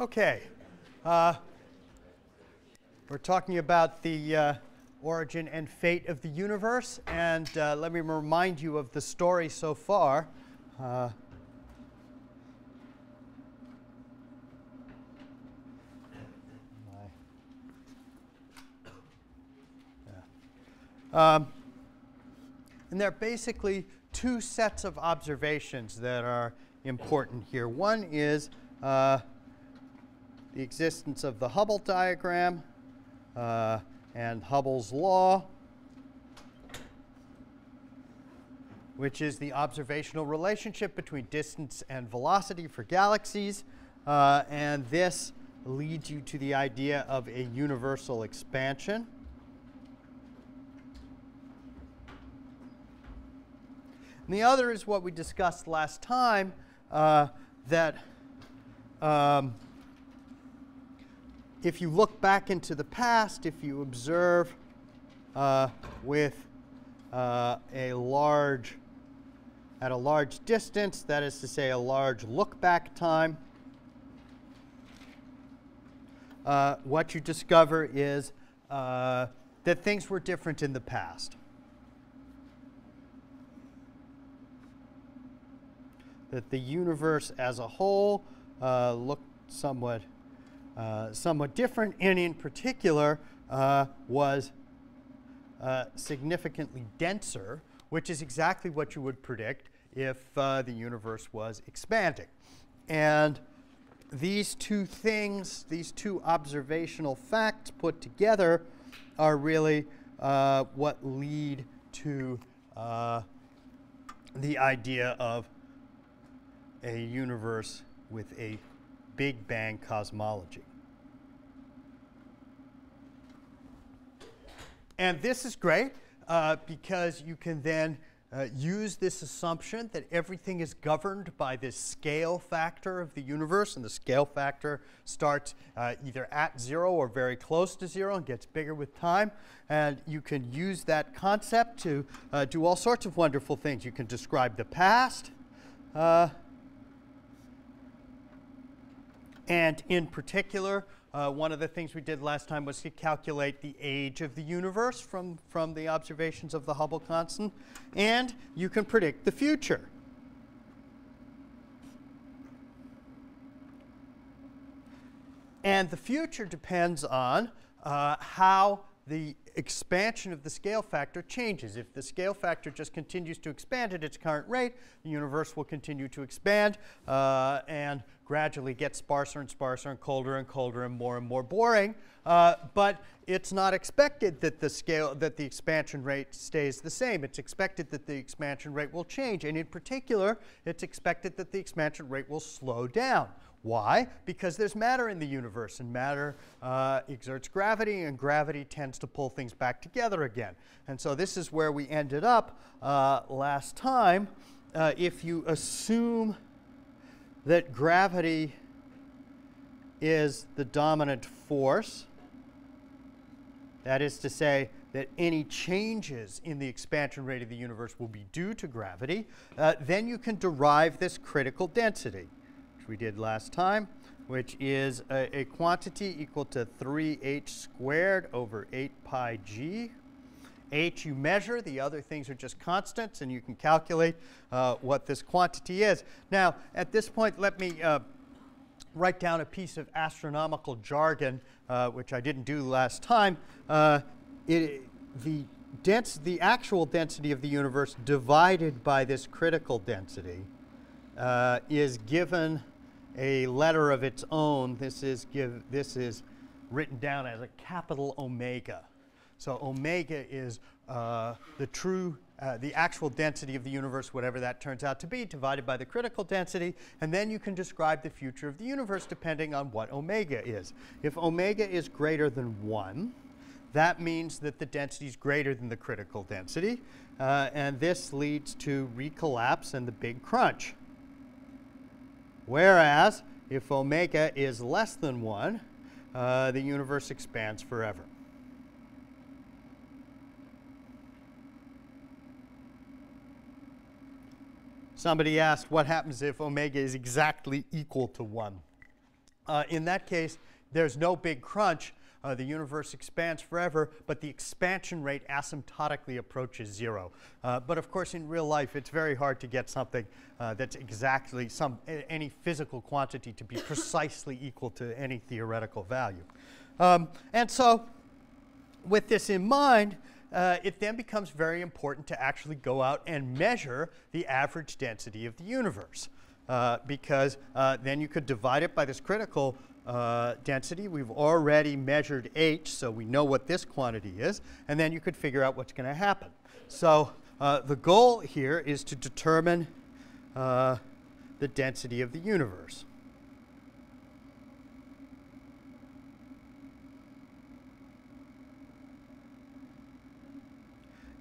Okay. Uh, we're talking about the uh, origin and fate of the universe, and uh, let me remind you of the story so far. Uh, um, and there are basically two sets of observations that are important here. One is uh, the existence of the Hubble diagram uh, and Hubble's law, which is the observational relationship between distance and velocity for galaxies. Uh, and this leads you to the idea of a universal expansion. And the other is what we discussed last time, uh, that um, if you look back into the past, if you observe uh, with uh, a large, at a large distance, that is to say a large look back time, uh, what you discover is uh, that things were different in the past. That the universe as a whole uh, looked somewhat uh, somewhat different, and in particular uh, was uh, significantly denser, which is exactly what you would predict if uh, the universe was expanding. And these two things, these two observational facts put together, are really uh, what lead to the idea of a universe with a Big Bang cosmology. And this is great uh, because you can then uh, use this assumption that everything is governed by this scale factor of the universe, and the scale factor starts uh, either at zero or very close to zero and gets bigger with time. And you can use that concept to uh, do all sorts of wonderful things. You can describe the past. Uh, and in particular, uh, one of the things we did last time was to calculate the age of the universe from, from the observations of the Hubble constant. And you can predict the future. And the future depends on uh, how the expansion of the scale factor changes. If the scale factor just continues to expand at its current rate, the universe will continue to expand uh, and gradually get sparser and sparser and colder and colder and more and more boring. Uh, but it's not expected that the scale that the expansion rate stays the same. It's expected that the expansion rate will change, and in particular, it's expected that the expansion rate will slow down. Why? Because there's matter in the universe, and matter uh, exerts gravity, and gravity tends to pull things back together again. And so this is where we ended up uh, last time. Uh, if you assume that gravity is the dominant force, that is to say, that any changes in the expansion rate of the universe will be due to gravity, uh, then you can derive this critical density we did last time, which is a, a quantity equal to 3h squared over 8 pi g. h you measure, the other things are just constants, and you can calculate uh, what this quantity is. Now, at this point, let me uh, write down a piece of astronomical jargon, uh, which I didn't do last time. Uh, it, the, dense, the actual density of the universe divided by this critical density uh, is given a letter of its own. This is, give, this is written down as a capital omega. So omega is uh, the true, uh, the actual density of the universe, whatever that turns out to be, divided by the critical density, and then you can describe the future of the universe depending on what omega is. If omega is greater than 1, that means that the density is greater than the critical density, uh, and this leads to recollapse and the big crunch. Whereas if omega is less than 1, uh, the universe expands forever. Somebody asked what happens if omega is exactly equal to 1. uh, in that case, there's no big crunch. Uh, the universe expands forever, but the expansion rate asymptotically approaches zero. Uh, but of course, in real life, it's very hard to get something uh, that's exactly some any physical quantity to be precisely equal to any theoretical value. Um, and so, with this in mind, uh, it then becomes very important to actually go out and measure the average density of the universe. Uh, because uh, then you could divide it by this critical uh, density. We've already measured h, so we know what this quantity is, and then you could figure out what's going to happen. So uh, the goal here is to determine uh, the density of the universe.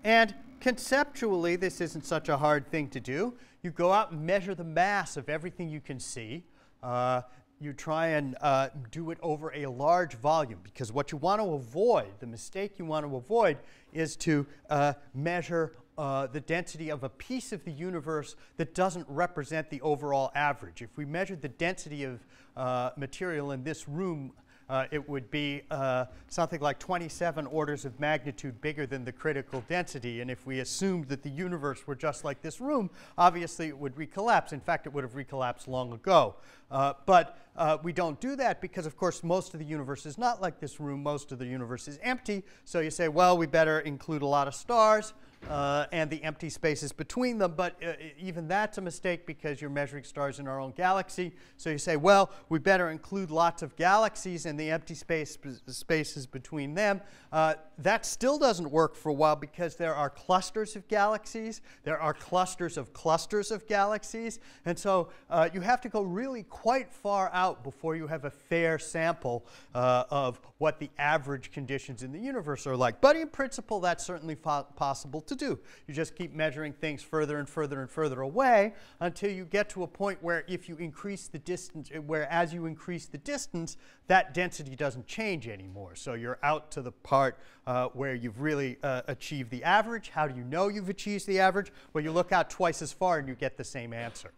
And conceptually, this isn't such a hard thing to do. You go out and measure the mass of everything you can see. Uh, you try and uh, do it over a large volume because what you want to avoid, the mistake you want to avoid, is to uh, measure uh, the density of a piece of the universe that doesn't represent the overall average. If we measured the density of uh, material in this room uh, it would be uh, something like 27 orders of magnitude bigger than the critical density. And if we assumed that the universe were just like this room, obviously it would recollapse. In fact, it would have recollapsed long ago. Uh, but uh, we don't do that because, of course, most of the universe is not like this room. Most of the universe is empty. So you say, well, we better include a lot of stars uh, and the empty spaces between them. But uh, even that's a mistake because you're measuring stars in our own galaxy. So you say, well, we better include lots of galaxies and the empty space, spaces between them. Uh, that still doesn't work for a while because there are clusters of galaxies. There are clusters of clusters of galaxies. And so uh, you have to go really quite far out before you have a fair sample uh, of what the average conditions in the universe are like. But in principle, that's certainly possible to do. You just keep measuring things further and further and further away until you get to a point where if you increase the distance, where as you increase the distance, that density doesn't change anymore. So you're out to the part uh, where you've really uh, achieved the average. How do you know you've achieved the average? Well, you look out twice as far and you get the same answer.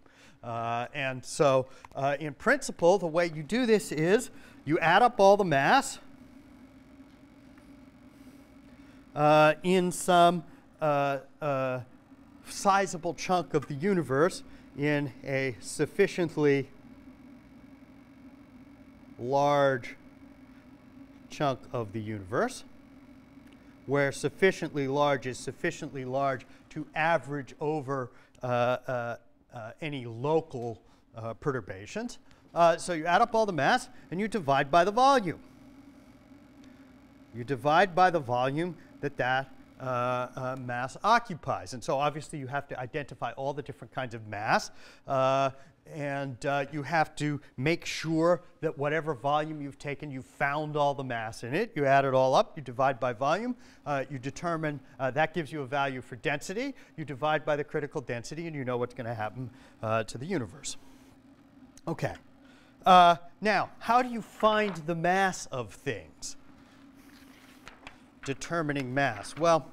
Uh, and so, uh, in principle, the way you do this is you add up all the mass uh, in some uh, uh, sizable chunk of the universe in a sufficiently large chunk of the universe, where sufficiently large is sufficiently large to average over uh, uh, uh, any local uh, perturbations. Uh, so you add up all the mass and you divide by the volume. You divide by the volume that that uh, uh, mass occupies. And so obviously you have to identify all the different kinds of mass. Uh, and uh, you have to make sure that whatever volume you've taken, you've found all the mass in it. You add it all up, you divide by volume, uh, you determine uh, that gives you a value for density. You divide by the critical density, and you know what's going to happen to the universe. Okay. now, how do you find the mass of things? determining mass? Well,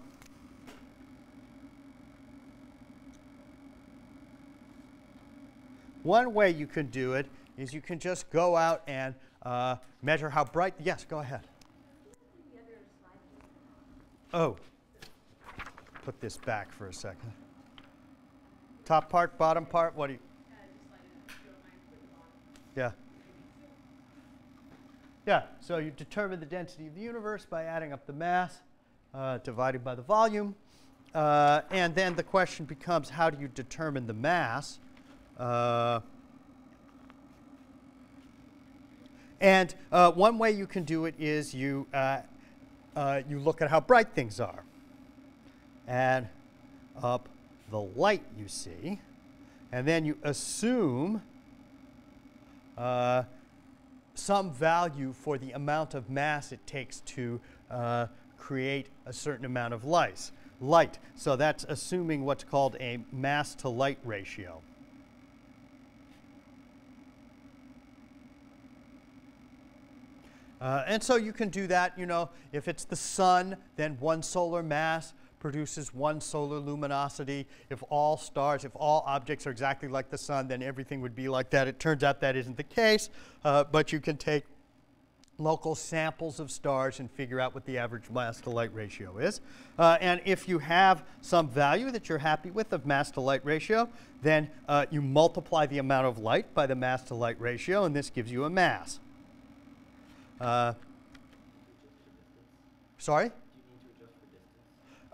one way you can do it is you can just go out and uh, measure how bright. Yes, go ahead. Oh, put this back for a second. Top part, bottom part, what do you? Yeah. Yeah, so you determine the density of the universe by adding up the mass uh, divided by the volume. Uh, and then the question becomes how do you determine the mass? Uh, and uh, one way you can do it is you, uh, uh, you look at how bright things are. Add up the light you see. And then you assume some value for the amount of mass it takes to uh, create a certain amount of light. light. So that's assuming what's called a mass to light ratio. Uh, and so you can do that, you know, if it's the sun, then one solar mass produces one solar luminosity. If all stars, if all objects are exactly like the sun, then everything would be like that. It turns out that isn't the case, uh, but you can take local samples of stars and figure out what the average mass to light ratio is. Uh, and if you have some value that you're happy with of mass to light ratio, then uh, you multiply the amount of light by the mass to light ratio, and this gives you a mass. Uh, sorry?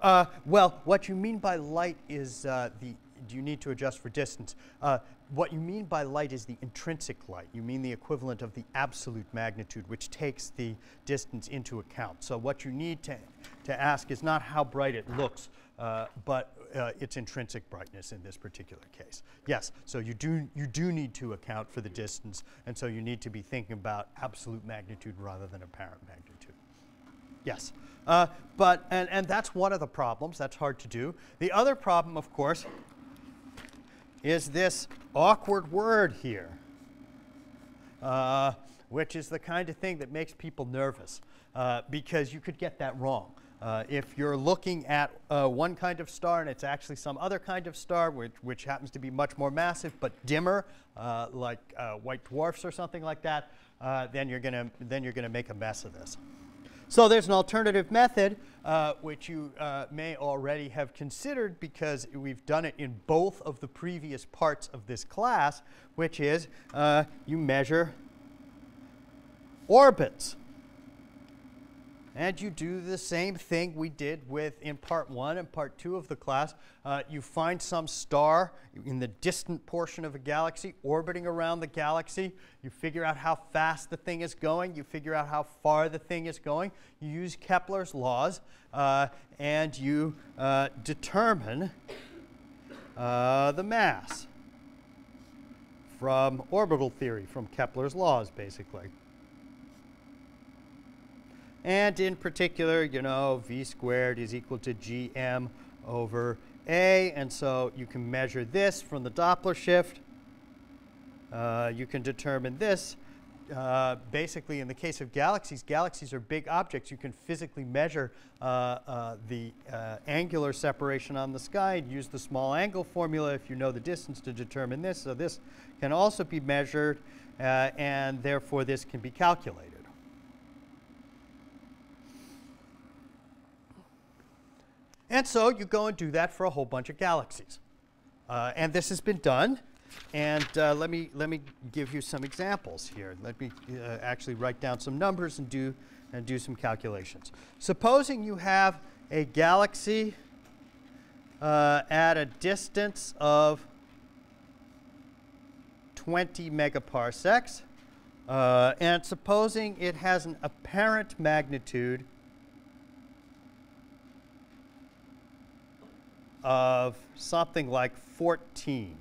Uh, well, what you mean by light is uh, the, do you need to adjust for distance? Uh, what you mean by light is the intrinsic light. You mean the equivalent of the absolute magnitude, which takes the distance into account. So what you need to, to ask is not how bright it looks, uh, but uh, its intrinsic brightness in this particular case. Yes, so you do, you do need to account for the distance, and so you need to be thinking about absolute magnitude rather than apparent magnitude. Yes. Uh, but, and, and that's one of the problems. That's hard to do. The other problem, of course, is this awkward word here, uh, which is the kind of thing that makes people nervous uh, because you could get that wrong. Uh, if you're looking at uh, one kind of star and it's actually some other kind of star, which, which happens to be much more massive but dimmer, uh, like uh, white dwarfs or something like that, then you're going to then you're gonna make a mess of this. So there's an alternative method, uh, which you uh, may already have considered because we've done it in both of the previous parts of this class, which is uh, you measure orbits. And you do the same thing we did with in part one and part two of the class. Uh, you find some star in the distant portion of a galaxy orbiting around the galaxy. You figure out how fast the thing is going. You figure out how far the thing is going. You use Kepler's laws uh, and you uh, determine uh, the mass from orbital theory, from Kepler's laws, basically. And in particular, you know, v squared is equal to gm over a. And so you can measure this from the Doppler shift. Uh, you can determine this. Uh, basically, in the case of galaxies, galaxies are big objects. You can physically measure uh, uh the uh, angular separation on the sky and use the small angle formula if you know the distance to determine this. So this can also be measured, uh, and therefore this can be calculated. And so you go and do that for a whole bunch of galaxies. Uh, and this has been done. And uh, let, me, let me give you some examples here. Let me uh, actually write down some numbers and do, and do some calculations. Supposing you have a galaxy uh, at a distance of 20 megaparsecs, uh, and supposing it has an apparent magnitude of something like 14.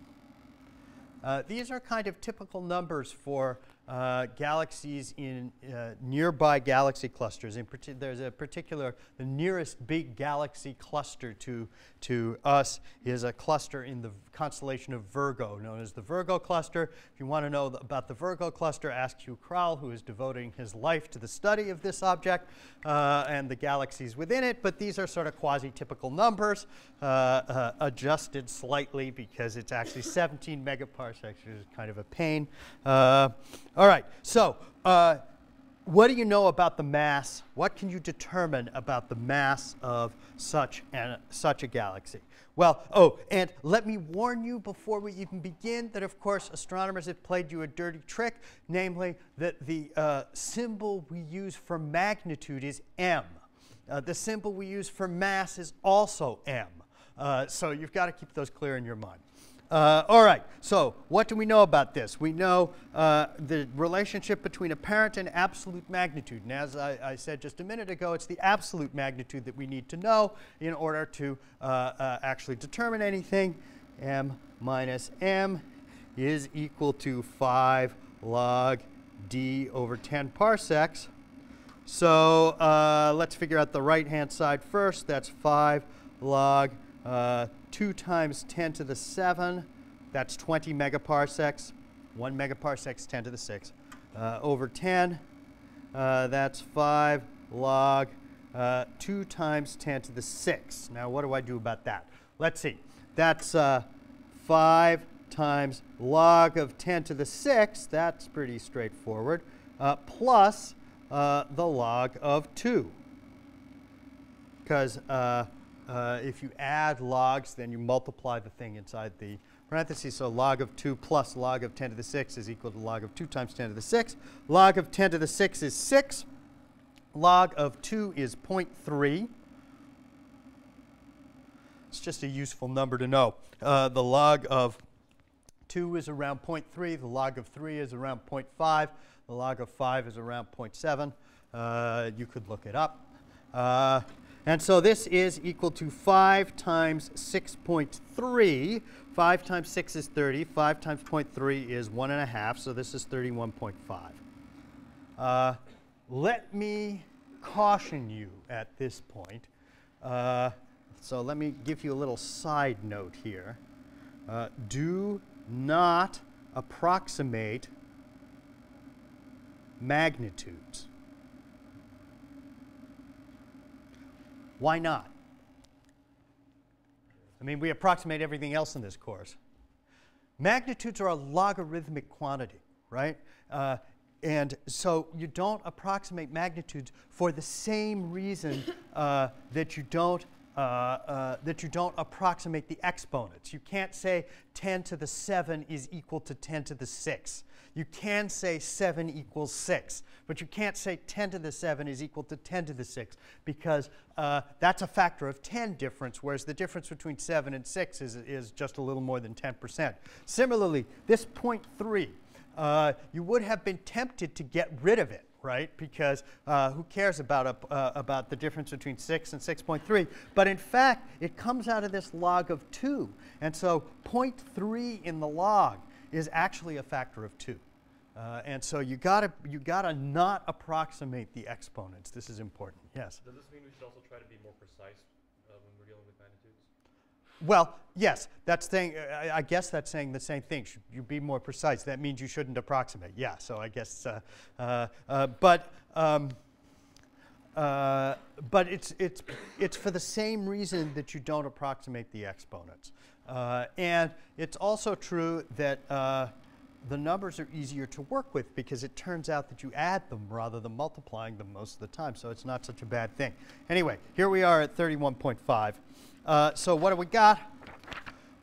Uh, these are kind of typical numbers for uh, galaxies in uh, nearby galaxy clusters. In there's a particular, the nearest big galaxy cluster to, to us is a cluster in the constellation of Virgo, known as the Virgo cluster. If you want to know about the Virgo cluster, ask Hugh Crowl, who is devoting his life to the study of this object uh, and the galaxies within it. But these are sort of quasi-typical numbers, uh, uh, adjusted slightly because it's actually 17 megaparsecs, which is kind of a pain. All right, so uh, what do you know about the mass? What can you determine about the mass of such, an, such a galaxy? Well, oh, and let me warn you before we even begin that, of course, astronomers have played you a dirty trick, namely that the uh, symbol we use for magnitude is m. Uh, the symbol we use for mass is also m. Uh, so you've got to keep those clear in your mind. Uh, all right, so what do we know about this? We know uh, the relationship between apparent and absolute magnitude. And as I, I, said just a minute ago, it's the absolute magnitude that we need to know in order to uh, uh actually determine anything. m minus m is equal to 5 log d over 10 parsecs. So uh, let's figure out the right-hand side first. That's 5 log uh, 2 times 10 to the 7, that's 20 megaparsecs. 1 megaparsec 10 to the 6. Uh, over 10, uh, that's 5 log uh, 2 times 10 to the 6. Now, what do I do about that? Let's see. That's uh, 5 times log of 10 to the 6. That's pretty straightforward. Uh, plus uh, the log of 2. Because uh, uh, if you add logs, then you multiply the thing inside the parentheses. So log of 2 plus log of 10 to the 6 is equal to log of 2 times 10 to the 6. Log of 10 to the 6 is 6. Log of 2 is 0.3. It's just a useful number to know. Uh, the log of 2 is around 0.3. The log of 3 is around 0.5. The log of 5 is around 0.7. Uh, you could look it up. And so this is equal to 5 times 6.3. 5 times 6 is 30. 5 times 0.3 is 1.5. So this is 31.5. Uh, let me caution you at this point. Uh, so let me give you a little side note here. Uh, do not approximate magnitudes. Why not? I mean, we approximate everything else in this course. Magnitudes are a logarithmic quantity, right? Uh, and so you don't approximate magnitudes for the same reason uh, that you don't uh, uh, that you don't approximate the exponents. You can't say 10 to the 7 is equal to 10 to the 6. You can say 7 equals 6, but you can't say 10 to the 7 is equal to 10 to the 6 because uh, that's a factor of 10 difference, whereas the difference between 7 and 6 is, is just a little more than 10%. Similarly, this 0.3, uh, you would have been tempted to get rid of it right? Because uh, who cares about, a, uh, about the difference between 6 and 6.3? But in fact, it comes out of this log of 2. And so 0.3 in the log is actually a factor of 2. Uh, and so you gotta you gotta not approximate the exponents. This is important. Yes. Does this mean we should also try to be more precise uh, when we're dealing with magnitudes? Well, yes. That's saying. I, I, guess that's saying the same thing. Should you be more precise? That means you shouldn't approximate. Yeah. So I guess. Uh, uh, uh but. Um, uh, but it's, it's, it's for the same reason that you don't approximate the exponents. And it's also true that the numbers are easier to work with because it turns out that you add them rather than multiplying them most of the time, so it's not such a bad thing. Anyway, here we are at 31.5. Uh, so what do we got?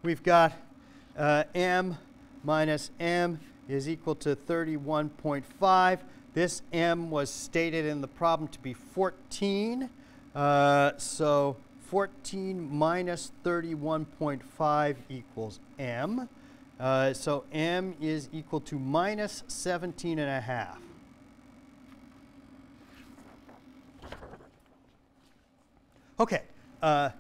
We've got uh, m minus m is equal to 31.5. This m was stated in the problem to be 14. Uh, so 14 minus 31.5 equals m. Uh, so m is equal to minus 17 and a half. Okay, uh,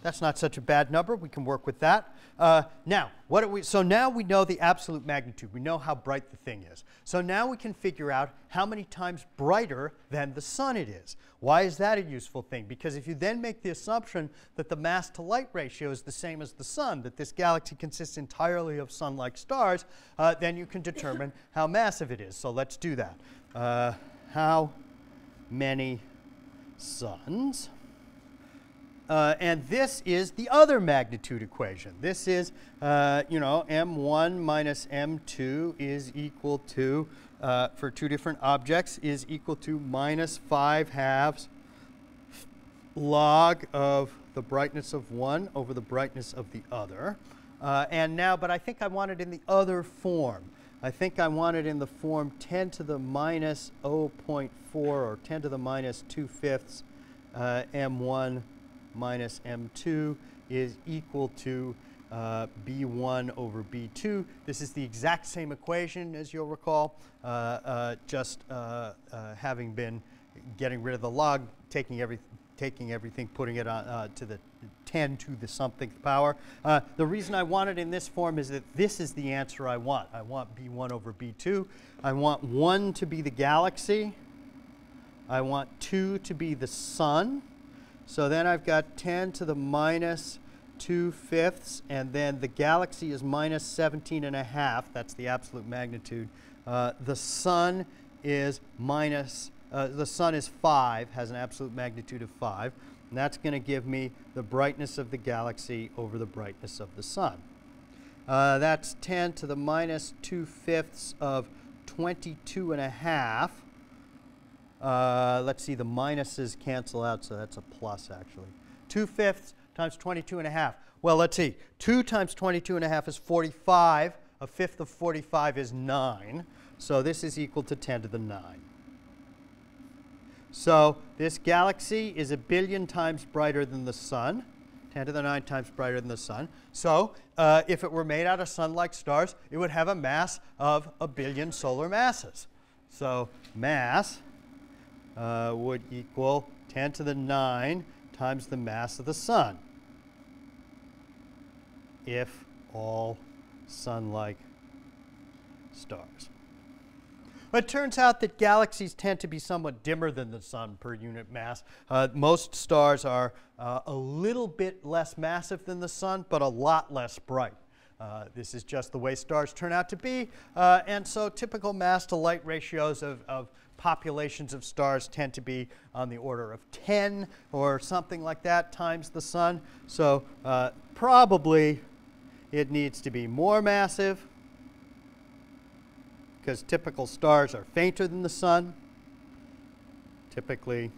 that's not such a bad number. We can work with that. Uh, now, what do we, so now we know the absolute magnitude. We know how bright the thing is. So now we can figure out how many times brighter than the sun it is. Why is that a useful thing? Because if you then make the assumption that the mass to light ratio is the same as the sun, that this galaxy consists entirely of sun-like stars, uh, then you can determine how massive it is. So let's do that. Uh, how many suns? Uh, and this is the other magnitude equation. This is, uh, you know, m1 minus m2 is equal to, uh, for two different objects, is equal to minus 5 halves log of the brightness of one over the brightness of the other. Uh, and now, but I think I want it in the other form. I think I want it in the form 10 to the minus 0.4 or 10 to the minus 2 fifths uh, m1 minus m2 is equal to uh, b1 over b2. This is the exact same equation as you'll recall, uh, uh, just uh, uh, having been getting rid of the log, taking, taking everything, putting it on, uh, to the 10 to the something power. the reason I want it in this form is that this is the answer I want. I want b1 over b2. I want 1 to be the galaxy. I want 2 to be the sun. So then I've got 10 to the minus 2 fifths, and then the galaxy is minus 17 and a half. That's the absolute magnitude. Uh, the sun is minus uh, the sun is 5, has an absolute magnitude of 5, and that's going to give me the brightness of the galaxy over the brightness of the sun. Uh, that's 10 to the minus 2 fifths of 22 and a half. Uh, let's see, the minuses cancel out, so that's a plus actually. 2 fifths times 22 and a half. Well, let's see. 2 times 22 and a half is 45. A fifth of 45 is 9. So this is equal to 10 to the 9. So this galaxy is a billion times brighter than the sun. 10 to the 9 times brighter than the sun. So uh, if it were made out of sun-like stars, it would have a mass of a billion solar masses. So mass uh, would equal 10 to the 9 times the mass of the sun if all sun-like stars. But it turns out that galaxies tend to be somewhat dimmer than the sun per unit mass. Uh, most stars are uh, a little bit less massive than the sun, but a lot less bright. Uh, this is just the way stars turn out to be. Uh, and so typical mass to light ratios of, of populations of stars tend to be on the order of 10 or something like that times the sun. So uh, probably it needs to be more massive because typical stars are fainter than the sun. Typically,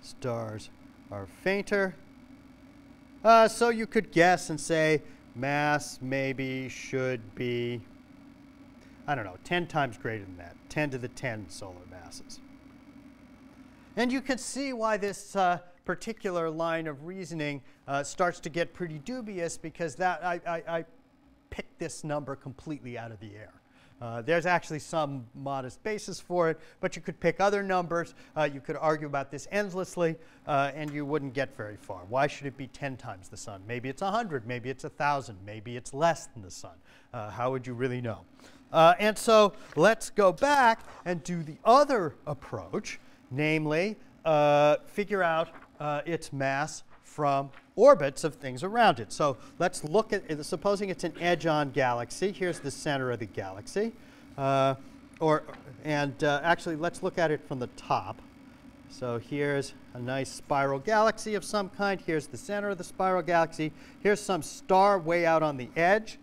stars are fainter. Uh, so you could guess and say mass maybe should be, I don't know, 10 times greater than that, 10 to the 10 solar masses. And you can see why this uh, particular line of reasoning uh, starts to get pretty dubious because that I, I, I picked this number completely out of the air. Uh, there's actually some modest basis for it, but you could pick other numbers. Uh, you could argue about this endlessly, uh, and you wouldn't get very far. Why should it be 10 times the sun? Maybe it's 100, maybe it's 1,000, maybe it's less than the sun. Uh, how would you really know? Uh, and so let's go back and do the other approach, namely uh, figure out its mass from orbits of things around it. So let's look at, supposing it's an edge-on galaxy. Here's the center of the galaxy. Uh, or, and uh, actually, let's look at it from the top. So here's a nice spiral galaxy of some kind. Here's the center of the spiral galaxy. Here's some star way out on the edge.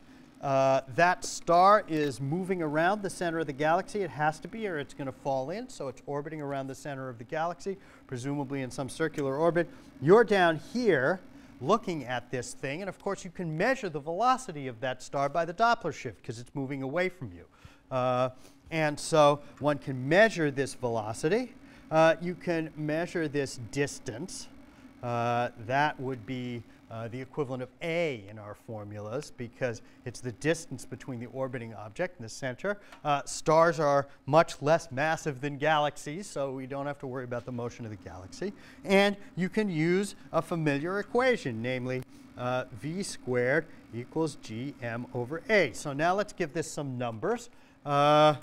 Uh, that star is moving around the center of the galaxy. It has to be, or it's going to fall in. So it's orbiting around the center of the galaxy, presumably in some circular orbit. You're down here looking at this thing. And of course, you can measure the velocity of that star by the Doppler shift because it's moving away from you. Uh, and so one can measure this velocity. Uh, you can measure this distance. Uh, that would be uh, the equivalent of a in our formulas because it's the distance between the orbiting object and the center. Uh, stars are much less massive than galaxies, so we don't have to worry about the motion of the galaxy. And you can use a familiar equation, namely uh, v squared equals gm over a. So now let's give this some numbers. Uh,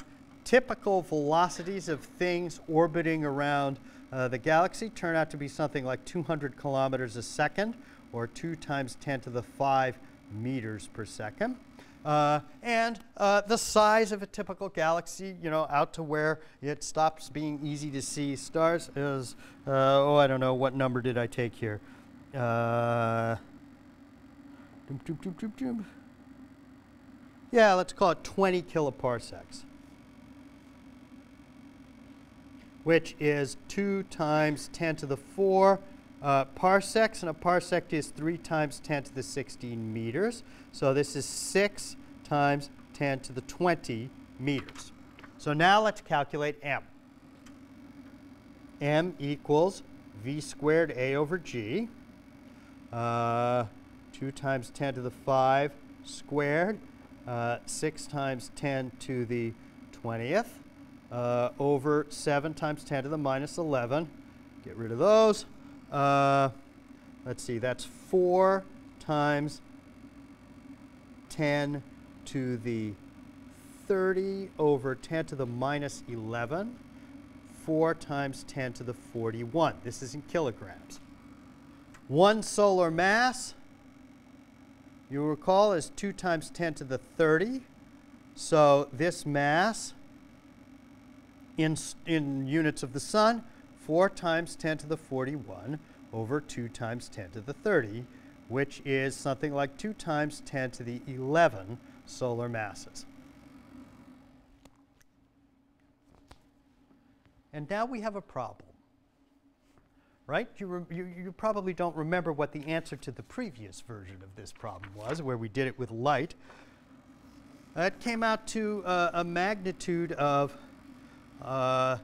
typical velocities of things orbiting around uh, the galaxy turn out to be something like 200 kilometers a second or 2 times 10 to the 5 meters per second. Uh, and uh, the size of a typical galaxy, you know, out to where it stops being easy to see stars is, uh, oh, I don't know, what number did I take here? Uh, yeah, let's call it 20 kiloparsecs, which is 2 times 10 to the 4 uh, parsecs, and a parsec is 3 times 10 to the 16 meters. So this is 6 times 10 to the 20 meters. So now let's calculate m. m equals v squared a over g. Uh, 2 times 10 to the 5 squared, uh, 6 times 10 to the 20th, uh, over 7 times 10 to the minus 11. Get rid of those. Uh, let's see, that's 4 times 10 to the 30 over 10 to the minus 11. 4 times 10 to the 41. This is in kilograms. One solar mass, you recall, is 2 times 10 to the 30. So this mass in, in units of the sun, 4 times 10 to the 41 over 2 times 10 to the 30, which is something like 2 times 10 to the 11 solar masses. And now we have a problem. Right? You, you, you probably don't remember what the answer to the previous version of this problem was, where we did it with light. That came out to uh, a magnitude of uh,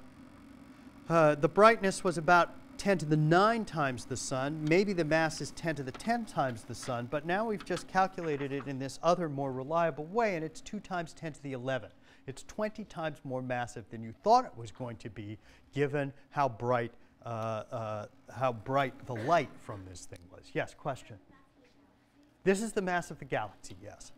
uh, the brightness was about 10 to the 9 times the sun. Maybe the mass is 10 to the 10 times the sun, but now we've just calculated it in this other more reliable way, and it's 2 times 10 to the 11. It's 20 times more massive than you thought it was going to be, given how bright, uh, uh, how bright the light from this thing was. Yes, question. This is the mass of the galaxy, yes.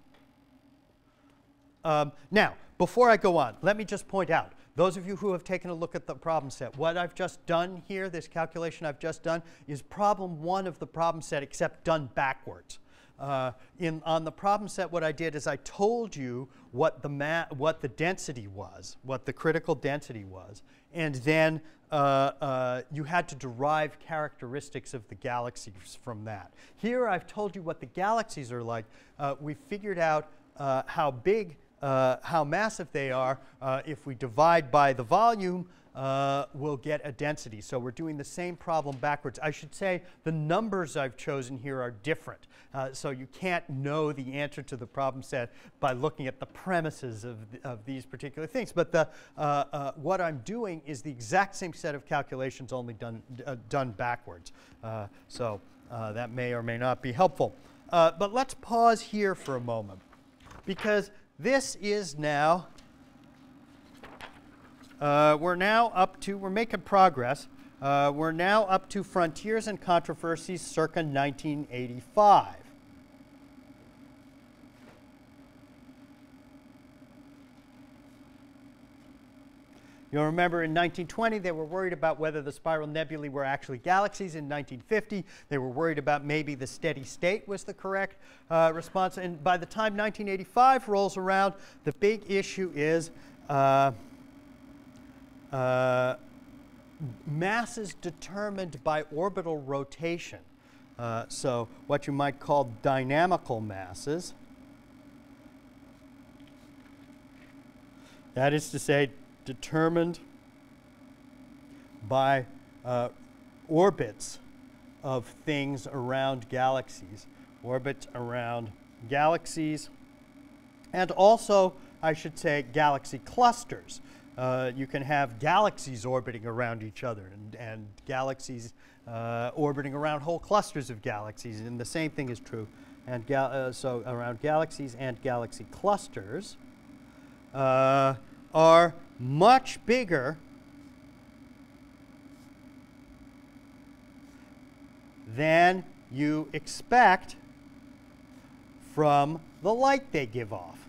Um, now, before I go on, let me just point out those of you who have taken a look at the problem set, what I've just done here, this calculation I've just done, is problem one of the problem set, except done backwards. Uh, in, on the problem set, what I did is I told you what the, what the density was, what the critical density was, and then uh, uh, you had to derive characteristics of the galaxies from that. Here I've told you what the galaxies are like. Uh, we figured out uh, how big uh, how massive they are, uh, if we divide by the volume, uh, we'll get a density. So we're doing the same problem backwards. I should say the numbers I've chosen here are different. Uh, so you can't know the answer to the problem set by looking at the premises of, th- of these particular things. But the, uh, uh, what I'm doing is the exact same set of calculations, only done, done backwards. So that may or may not be helpful. But let's pause here for a moment because this is now, uh, we're now up to, we're making progress. Uh, we're now up to Frontiers and Controversies circa 1985. You'll remember in 1920 they were worried about whether the spiral nebulae were actually galaxies. In 1950 they were worried about maybe the steady state was the correct uh, response. And by the time 1985 rolls around, the big issue is uh, uh, masses determined by orbital rotation. Uh, so what you might call dynamical masses. That is to say, determined by uh, orbits of things around galaxies, orbits around galaxies, and also, I should say, galaxy clusters. Uh, you can have galaxies orbiting around each other and, and galaxies uh, orbiting around whole clusters of galaxies, and the same thing is true. And uh, so, around galaxies and galaxy clusters uh, are much bigger than you expect from the light they give off.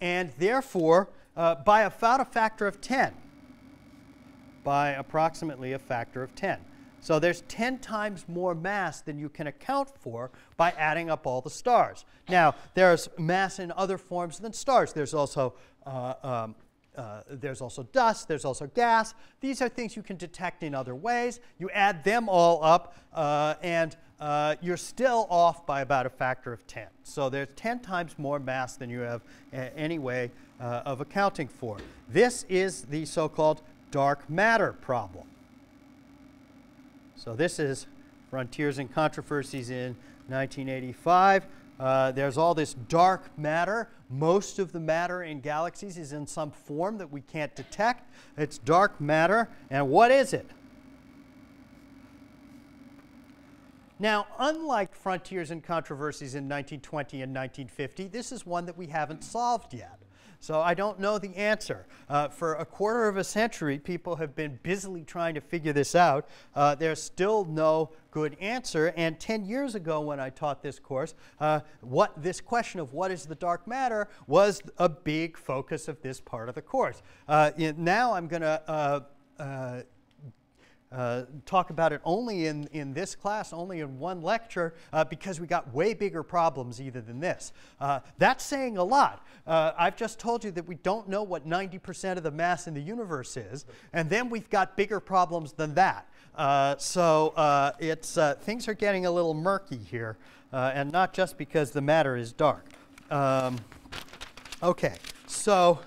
And therefore, uh, by about a factor of 10, by approximately a factor of 10. So there's 10 times more mass than you can account for by adding up all the stars. Now, there's mass in other forms than stars. There's also uh, um, uh, there's also dust, there's also gas. These are things you can detect in other ways. You add them all up, uh, and uh, you're still off by about a factor of 10. So there's 10 times more mass than you have any way uh, of accounting for. This is the so called dark matter problem. So this is Frontiers and Controversies in 1985. Uh, there's all this dark matter. Most of the matter in galaxies is in some form that we can't detect. It's dark matter. And what is it? Now, unlike Frontiers and Controversies in 1920 and 1950, this is one that we haven't solved yet. So I don't know the answer. Uh, for a quarter of a century, people have been busily trying to figure this out. Uh, there's still no good answer. And 10 years ago, when I taught this course, uh, what this question of what is the dark matter was a big focus of this part of the course. Uh, now I'm going to uh, talk about it only in, in this class, only in one lecture, uh, because we got way bigger problems either than this. Uh, that's saying a lot. Uh, I've just told you that we don't know what 90% of the mass in the universe is, and then we've got bigger problems than that. Uh, so uh, it's, things are getting a little murky here, and not just because the matter is dark. Um, okay, so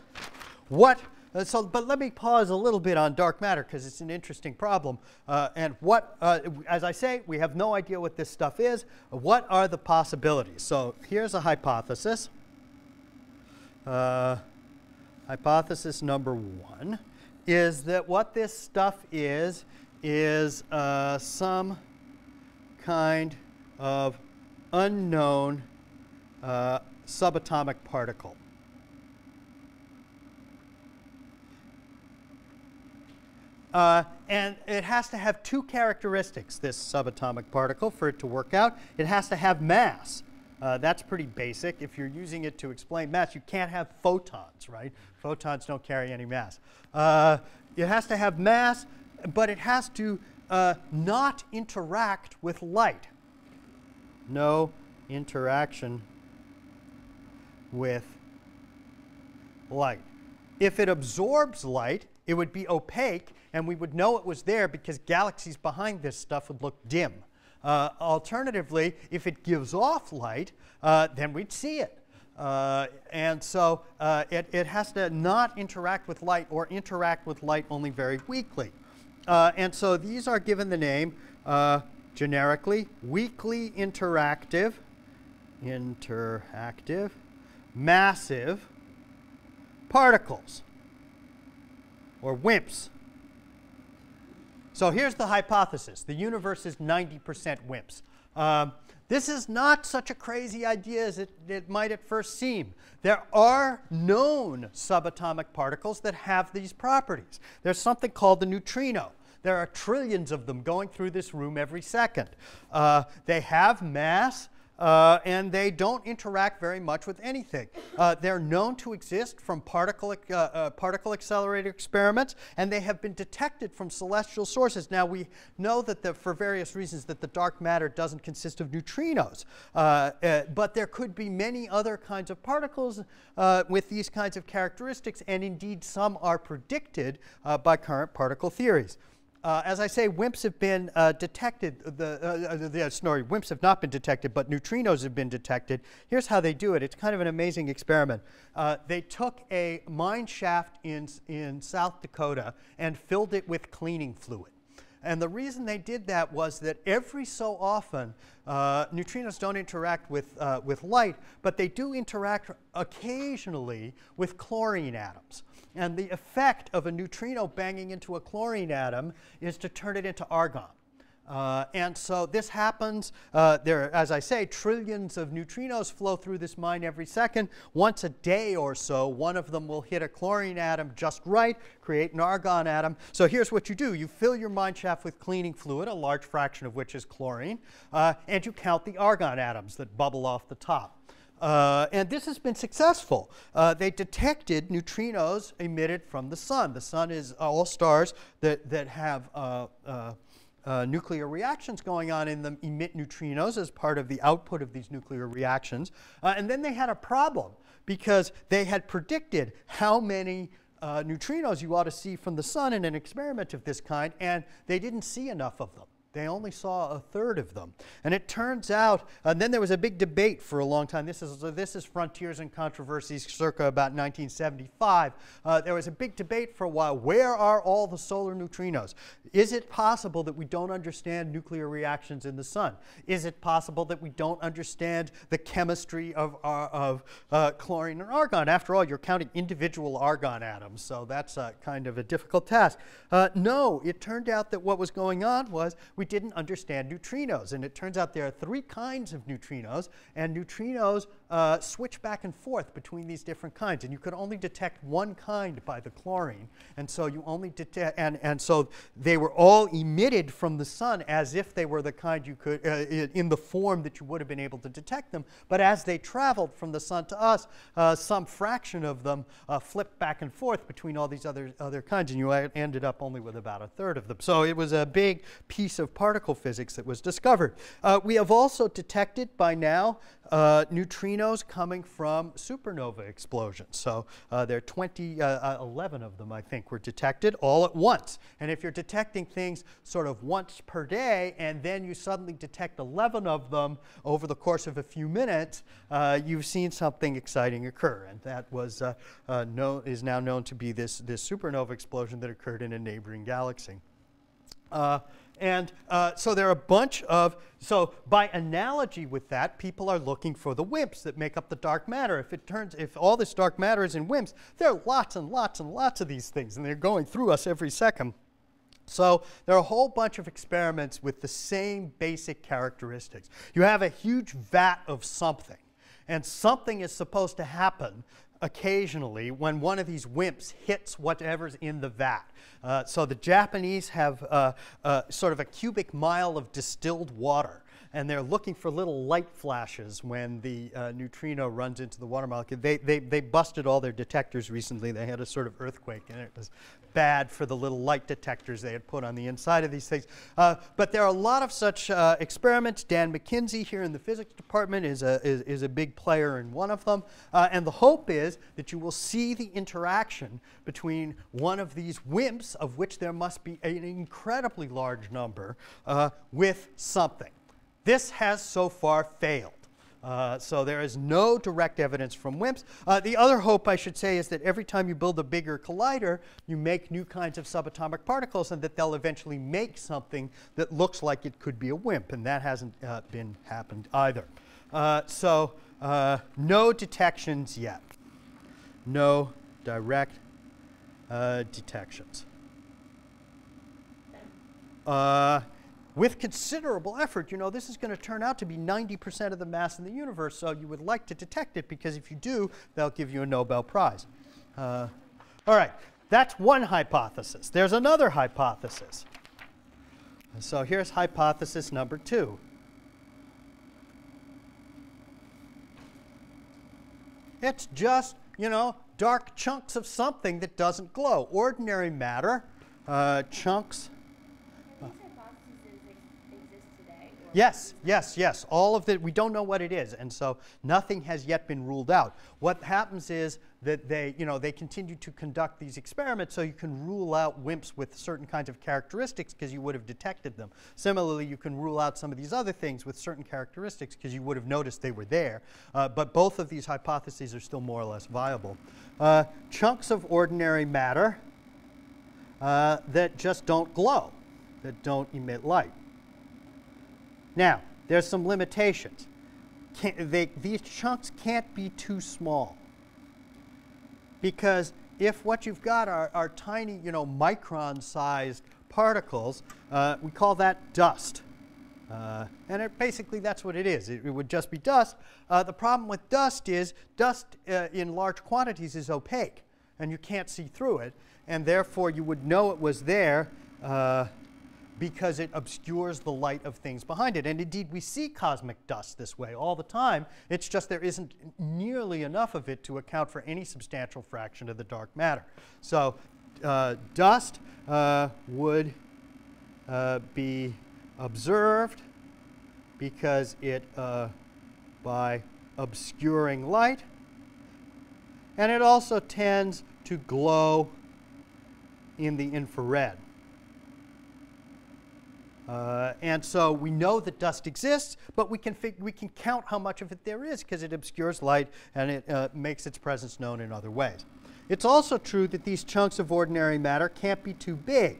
what uh, so, but let me pause a little bit on dark matter because it's an interesting problem. Uh, and what, uh, as I say, we have no idea what this stuff is. What are the possibilities? So here's a hypothesis. Uh, hypothesis number one is that what this stuff is is uh, some kind of unknown subatomic particle. Uh, and it has to have two characteristics, this subatomic particle, for it to work out. It has to have mass. Uh, that's pretty basic. If you're using it to explain mass, you can't have photons, right? Photons don't carry any mass. Uh, it has to have mass, but it has to uh, not interact with light. No interaction with light. If it absorbs light, it would be opaque, and we would know it was there because galaxies behind this stuff would look dim. Uh, alternatively, if it gives off light, uh, then we'd see it. Uh, and so uh, it, it, has to not interact with light or interact with light only very weakly. Uh, and so these are given the name uh, generically weakly interactive, interactive, massive particles or WIMPs. So here's the hypothesis. The universe is 90% WIMPs. Um, this is not such a crazy idea as it, it, might at first seem. There are known subatomic particles that have these properties. There's something called the neutrino. There are trillions of them going through this room every second. Uh, they have mass, uh, and they don't interact very much with anything. Uh, they're known to exist from particle, uh, uh, particle accelerator experiments, and they have been detected from celestial sources. Now, we know that the, for various reasons that the dark matter doesn't consist of neutrinos, uh, uh, but there could be many other kinds of particles with these kinds of characteristics, and indeed some are predicted by current particle theories. Uh, as I say, WIMPs have been uh, detected. The, uh, the, sorry, WIMPs have not been detected, but neutrinos have been detected. Here's how they do it. It's kind of an amazing experiment. Uh, they took a mine shaft in, in South Dakota and filled it with cleaning fluid. And the reason they did that was that every so often, uh, neutrinos don't interact with, uh, with light, but they do interact occasionally with chlorine atoms. And the effect of a neutrino banging into a chlorine atom is to turn it into argon. Uh, and so this happens, uh, there, as I say, trillions of neutrinos flow through this mine every second. Once a day or so, one of them will hit a chlorine atom just right, create an argon atom. So here's what you do. You fill your mine shaft with cleaning fluid, a large fraction of which is chlorine, uh, and you count the argon atoms that bubble off the top. Uh, and this has been successful. Uh, they detected neutrinos emitted from the sun. The sun is all stars that, that have uh, uh, uh nuclear reactions going on in them emit neutrinos as part of the output of these nuclear reactions. Uh, and then they had a problem because they had predicted how many neutrinos you ought to see from the sun in an experiment of this kind, and they didn't see enough of them. They only saw a third of them. And it turns out, and then there was a big debate for a long time. This is, this is Frontiers and Controversies circa about 1975. Uh, there was a big debate for a while. Where are all the solar neutrinos? Is it possible that we don't understand nuclear reactions in the sun? Is it possible that we don't understand the chemistry of, uh, of uh, chlorine and argon? After all, you're counting individual argon atoms, so that's kind of a difficult task. Uh, no, it turned out that what was going on was we didn't understand neutrinos. And it turns out there are three kinds of neutrinos, and neutrinos uh, switch back and forth between these different kinds, and you could only detect one kind by the chlorine, and so you only detect, and, and so they were all emitted from the sun as if they were the kind you could, uh, in the form that you would have been able to detect them, but as they traveled from the sun to us, uh, some fraction of them uh, flipped back and forth between all these other, other kinds, and you ended up only with about a third of them. So it was a big piece of particle physics that was discovered. Uh, we have also detected by now uh, neutrinos coming from supernova explosions. So uh, there are 20, uh, uh, 11 of them, I think, were detected all at once. And if you're detecting things sort of once per day, and then you suddenly detect 11 of them over the course of a few minutes, uh, you've seen something exciting occur. And that was uh, known, is now known to be this, this supernova explosion that occurred in a neighboring galaxy. And uh, so there are a bunch of, so by analogy with that, people are looking for the WIMPs that make up the dark matter. If it turns, if all this dark matter is in WIMPs, there are lots and lots and lots of these things, and they're going through us every second. So there are a whole bunch of experiments with the same basic characteristics. You have a huge vat of something, and something is supposed to happen occasionally when one of these WIMPs hits whatever's in the vat. Uh, so the Japanese have uh, uh, sort of a cubic mile of distilled water and they're looking for little light flashes when the uh, neutrino runs into the water molecule. They, they, they busted all their detectors recently. They had a sort of earthquake, and it was bad for the little light detectors they had put on the inside of these things. Uh, but there are a lot of such uh, experiments. Dan McKinsey here in the physics department is a, is, is a big player in one of them. Uh, and the hope is that you will see the interaction between one of these WIMPs, of which there must be an incredibly large number, uh, with something. This has so far failed. Uh, so there is no direct evidence from WIMPs. Uh, the other hope, I should say, is that every time you build a bigger collider, you make new kinds of subatomic particles and that they'll eventually make something that looks like it could be a WIMP, and that hasn't uh, been happened either. Uh, so uh, no detections yet. No direct detections with considerable effort, you know, this is going to turn out to be 90% of the mass in the universe, so you would like to detect it because if you do, they'll give you a Nobel Prize. Uh, all right, that's one hypothesis. There's another hypothesis. So here's hypothesis number two. It's just, you know, dark chunks of something that doesn't glow. Ordinary matter, uh, chunks Yes, yes, yes. All of it, we don't know what it is, and so nothing has yet been ruled out. What happens is that they, you know, they continue to conduct these experiments so you can rule out WIMPs with certain kinds of characteristics because you would have detected them. Similarly, you can rule out some of these other things with certain characteristics because you would have noticed they were there. Uh, but both of these hypotheses are still more or less viable. Uh, chunks of ordinary matter uh, that just don't glow, that don't emit light. Now, there's some limitations. They, these chunks can't be too small because if what you've got are, are tiny, you know, micron-sized particles, uh, we call that dust. Uh, and it, basically that's what it is. It, it would just be dust. Uh, the problem with dust is dust uh, in large quantities is opaque and you can't see through it and therefore you would know it was there uh, because it obscures the light of things behind it. And indeed, we see cosmic dust this way all the time. It's just there isn't nearly enough of it to account for any substantial fraction of the dark matter. So uh, dust uh, would uh, be observed because it, uh, by obscuring light, and it also tends to glow in the infrared. Uh, and so we know that dust exists, but we can, we can count how much of it there is because it obscures light and it uh, makes its presence known in other ways. It's also true that these chunks of ordinary matter can't be too big.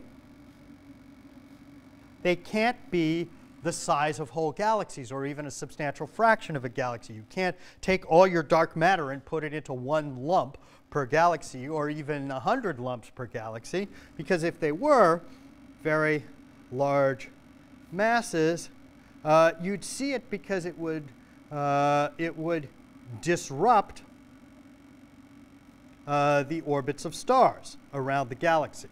They can't be the size of whole galaxies or even a substantial fraction of a galaxy. You can't take all your dark matter and put it into one lump per galaxy or even 100 lumps per galaxy because if they were very large masses, uh, you'd see it because it would, uh, it would disrupt uh, the orbits of stars around the galaxy.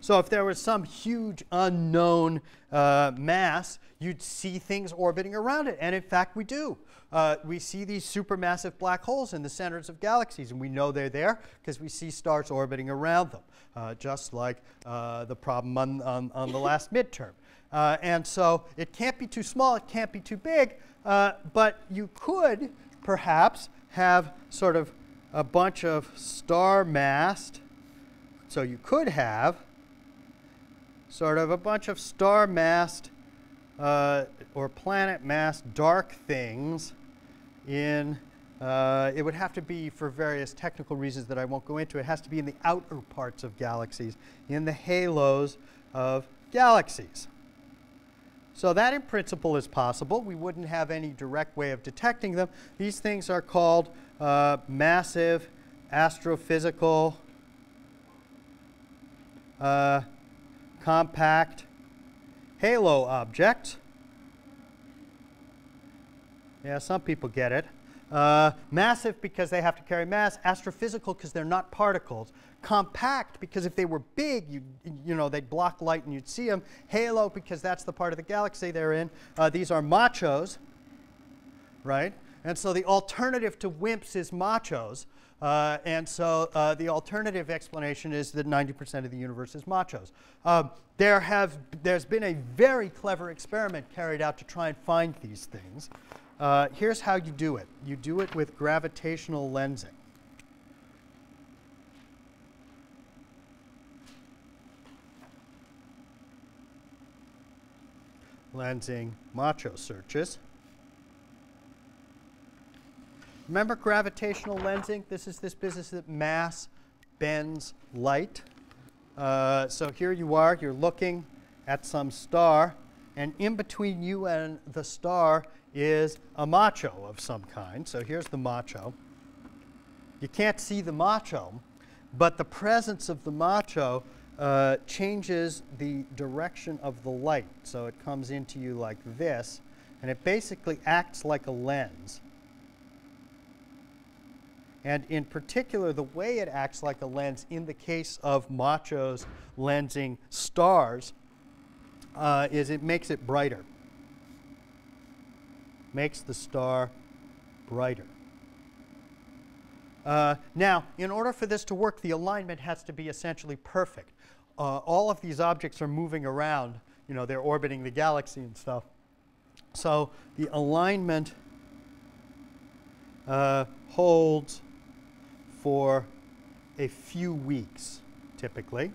So if there was some huge unknown uh, mass, you'd see things orbiting around it. And in fact, we do. Uh, we see these supermassive black holes in the centers of galaxies, and we know they're there because we see stars orbiting around them, just like uh, the problem on, on, on the last midterm. Uh, and so it can't be too small, it can't be too big, uh, but you could perhaps have sort of a bunch of star massed. So you could have sort of a bunch of star massed uh, or planet massed dark things in, uh, it would have to be for various technical reasons that I won't go into. It has to be in the outer parts of galaxies, in the halos of galaxies. So that in principle is possible. We wouldn't have any direct way of detecting them. These things are called uh, massive astrophysical uh, compact halo object. Yeah, some people get it. Uh, massive because they have to carry mass. Astrophysical because they're not particles. Compact because if they were big, you, you know, they'd block light and you'd see them. Halo because that's the part of the galaxy they're in. Uh, these are machos, right? And so the alternative to WIMPs is machos. Uh, and so uh, the alternative explanation is that 90% of the universe is machos. Um, there have, there's been a very clever experiment carried out to try and find these things. Uh, here's how you do it. You do it with gravitational lensing. Lensing macho searches. Remember gravitational lensing? This is this business that mass bends light. Uh, so here you are, you're looking at some star, and in between you and the star is a macho of some kind. So here's the macho. You can't see the macho, but the presence of the macho uh, changes the direction of the light. So it comes into you like this, and it basically acts like a lens. And in particular, the way it acts like a lens in the case of machos lensing stars uh, is it makes it brighter. Makes the star brighter. Uh, now, in order for this to work, the alignment has to be essentially perfect. Uh, all of these objects are moving around. You know, they're orbiting the galaxy and stuff. So the alignment uh, holds for a few weeks, typically.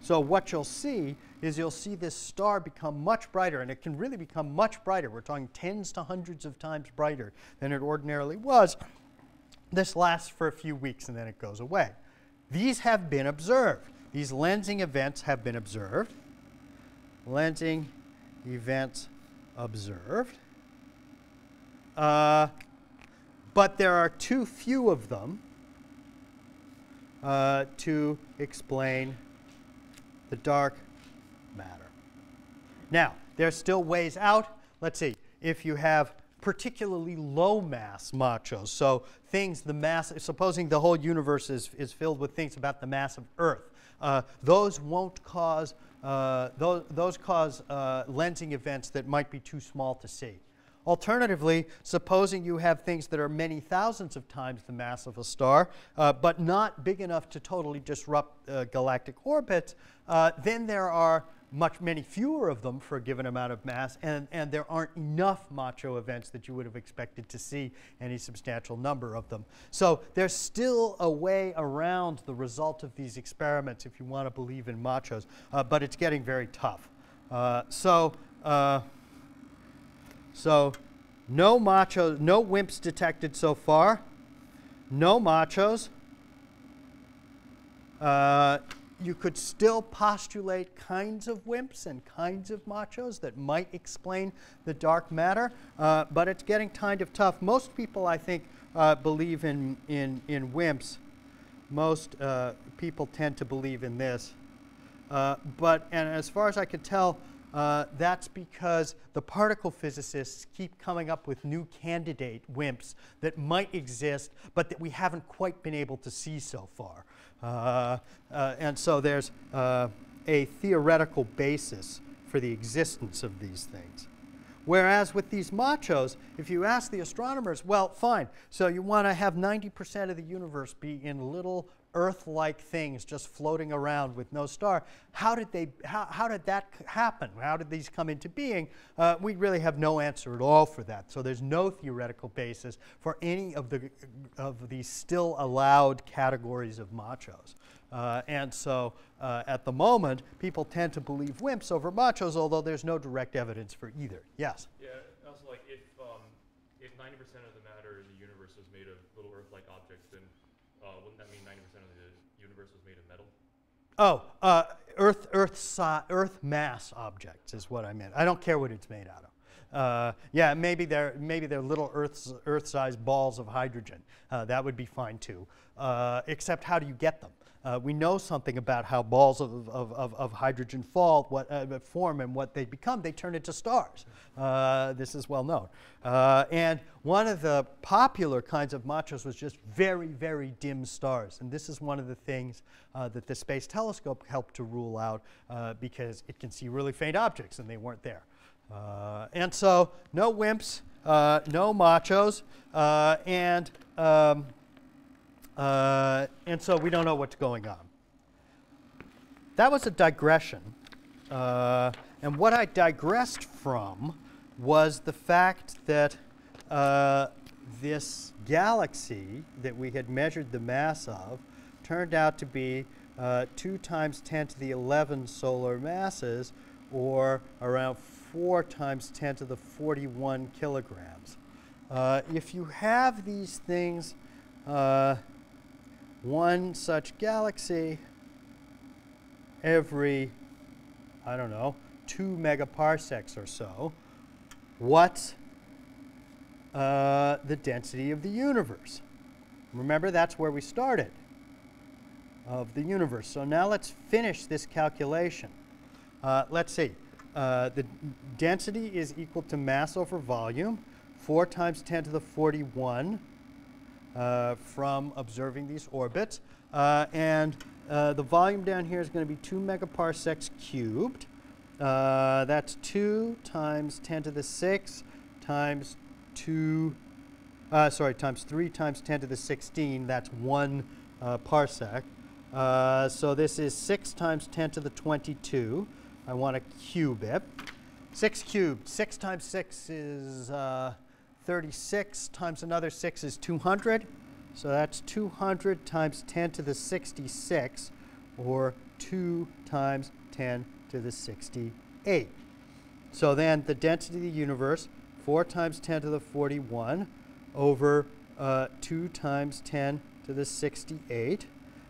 So what you'll see is you'll see this star become much brighter, and it can really become much brighter. We're talking tens to hundreds of times brighter than it ordinarily was. This lasts for a few weeks, and then it goes away. These have been observed. These lensing events have been observed. Lensing events observed. Uh, but there are too few of them uh, to explain the dark. Now, there's still ways out. Let's see. If you have particularly low mass machos, so things the mass, supposing the whole universe is, is filled with things about the mass of Earth, uh, those won't cause, uh, those, those cause uh, lensing events that might be too small to see. Alternatively, supposing you have things that are many thousands of times the mass of a star, uh, but not big enough to totally disrupt uh, galactic orbits, uh, then there are much many fewer of them for a given amount of mass, and, and there aren't enough macho events that you would have expected to see any substantial number of them. So there's still a way around the result of these experiments if you want to believe in machos, uh, but it's getting very tough. Uh, so uh, so no machos, no WIMPs detected so far. No machos. You could still postulate kinds of WIMPs and kinds of machos that might explain the dark matter, uh, but it's getting kind of tough. Most people, I think, uh, believe in, in, in WIMPs. Most uh, people tend to believe in this. Uh, but, and as far as I can tell, uh, that's because the particle physicists keep coming up with new candidate WIMPs that might exist, but that we haven't quite been able to see so far. Uh, uh, and so there's uh, a theoretical basis for the existence of these things. Whereas with these machos, if you ask the astronomers, well, fine, so you want to have 90% of the universe be in little Earth-like things just floating around with no star. How did, they, how, how did that happen? How did these come into being? Uh, we really have no answer at all for that. So there's no theoretical basis for any of the, of these still allowed categories of machos. Uh, and so uh, at the moment, people tend to believe WIMPs over machos, although there's no direct evidence for either. Yes? Yeah, also like if um, if 90% of the matter in the universe was made of little Earth-like objects, then uh, wouldn't that mean 90% of the universe was made of metal? Oh, uh, Earth, Earth, si- Earth mass objects is what I meant. I don't care what it's made out of. Uh, yeah, maybe they're maybe they're little Earth Earth-sized balls of hydrogen. Uh, that would be fine too. Uh, except, how do you get them? Uh, we know something about how balls of, of, of, of hydrogen fall, what uh, form, and what they become. They turn into stars. Uh, this is well known. Uh, and one of the popular kinds of machos was just very, very dim stars. And this is one of the things uh, that the Space Telescope helped to rule out uh, because it can see really faint objects, and they weren't there. and so, no WIMPs, no machos, and um, uh, and so we don't know what's going on. That was a digression. Uh, and what I digressed from was the fact that uh, this galaxy that we had measured the mass of turned out to be uh, 2 times 10 to the 11 solar masses, or around 4 times 10 to the 41 kilograms. Uh, if you have these things one such galaxy every, I don't know, two megaparsecs or so, what's uh, the density of the universe? Remember, that's where we started of the universe. So now let's finish this calculation. Uh, let's see. Uh, the density is equal to mass over volume, 4 times 10 to the 41 uh, from observing these orbits. Uh, and uh, the volume down here is going to be 2 megaparsecs cubed. Uh, that's 2 times 10 to the 6 times 2, uh, sorry, times 3 times 10 to the 16. That's 1 uh, parsec. so this is 6 times 10 to the 22. I want to cube it. 6 cubed. 6 times 6 is 36 times another 6 is 200. So that's 200 times 10 to the 66, or 2 times 10 to the 68. So then the density of the universe, 4 times 10 to the 41 over uh, 2 times 10 to the 68.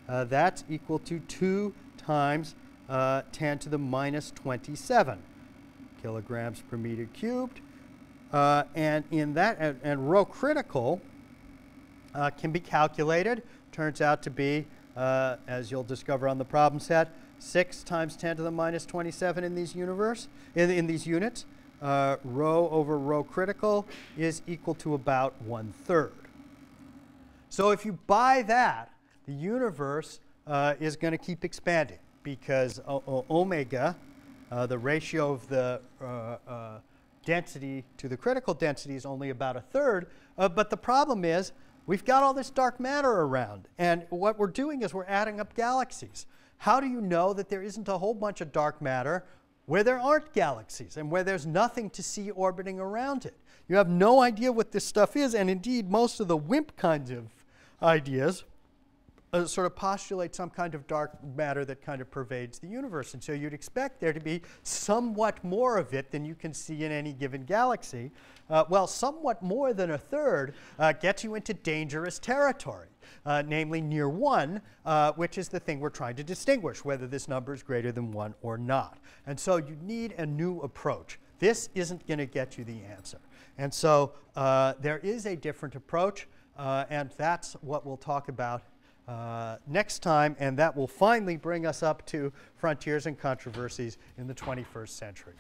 Uh, that's equal to 2 times uh, 10 to the minus 27 kilograms per meter cubed. Uh, and in that, and, and rho critical uh, can be calculated. Turns out to be, uh, as you'll discover on the problem set, 6 times 10 to the minus 27 in these universe, in, in these units. Uh, rho over rho critical is equal to about one third. So if you buy that, the universe uh, is going to keep expanding because omega, uh, the ratio of the density to the critical density is only about a third. Uh, but the problem is we've got all this dark matter around. And what we're doing is we're adding up galaxies. How do you know that there isn't a whole bunch of dark matter where there aren't galaxies and where there's nothing to see orbiting around it? You have no idea what this stuff is. And indeed, most of the WIMP kinds of ideas uh, sort of postulate some kind of dark matter that kind of pervades the universe. And so you'd expect there to be somewhat more of it than you can see in any given galaxy. Uh, well, somewhat more than a third uh, gets you into dangerous territory. Uh, namely near 1, uh, which is the thing we're trying to distinguish, whether this number is greater than 1 or not. And so you need a new approach. This isn't going to get you the answer. And so uh, there is a different approach, and that's what we'll talk about uh, next time, and that will finally bring us up to frontiers and controversies in the 21st century.